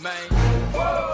man. Whoa.